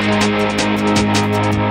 Música